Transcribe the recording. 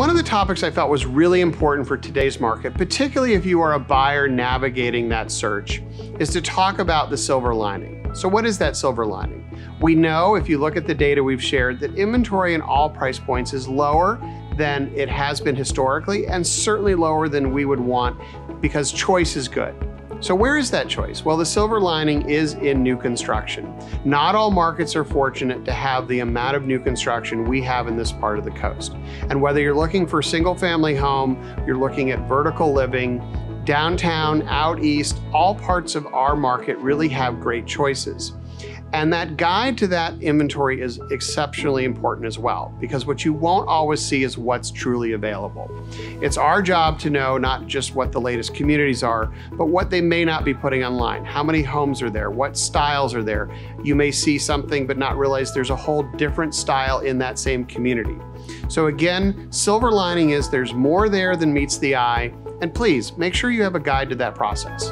one of the topics I felt was really important for today's market, particularly if you are a buyer navigating that search, is to talk about the silver lining. So, what is that silver lining? We know if you look at the data we've shared that inventory in all price points is lower than it has been historically and certainly lower than we would want because choice is good. So where is that choice? Well, the silver lining is in new construction. Not all markets are fortunate to have the amount of new construction we have in this part of the coast. And whether you're looking for a single family home, you're looking at vertical living, downtown, out east, all parts of our market really have great choices. And that guide to that inventory is exceptionally important as well, because what you won't always see is what's truly available. It's our job to know not just what the latest communities are, but what they may not be putting online. How many homes are there? What styles are there? You may see something but not realize there's a whole different style in that same community. So again, silver lining is there's more there than meets the eye, and please make sure you have a guide to that process.